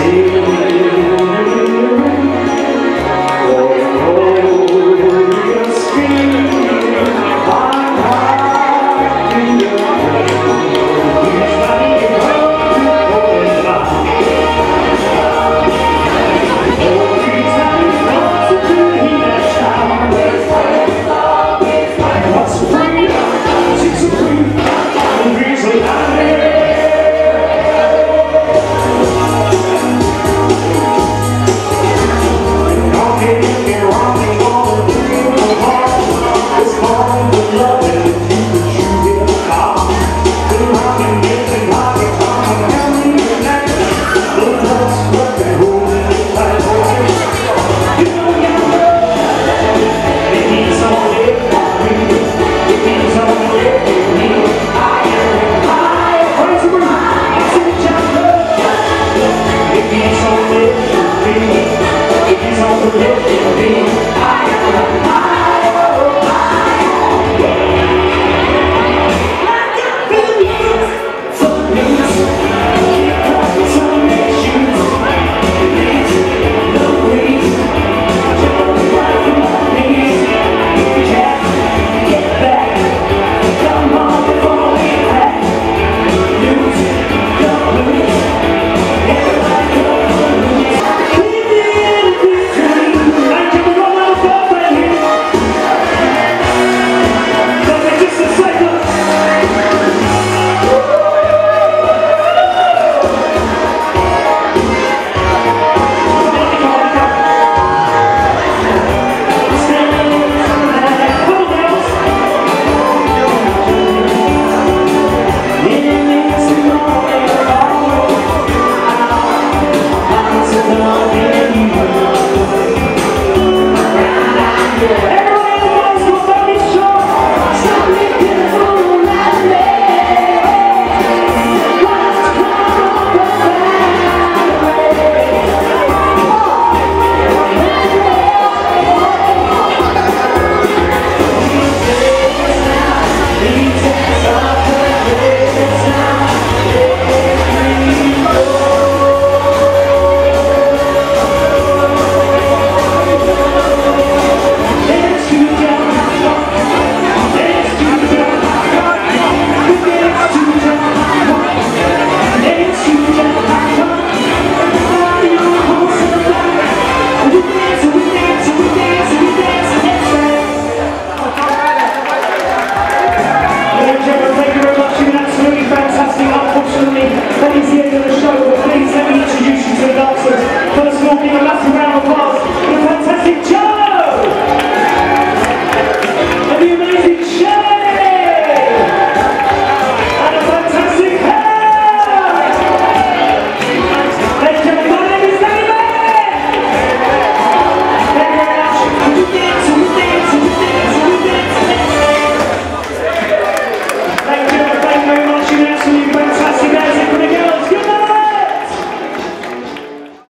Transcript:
see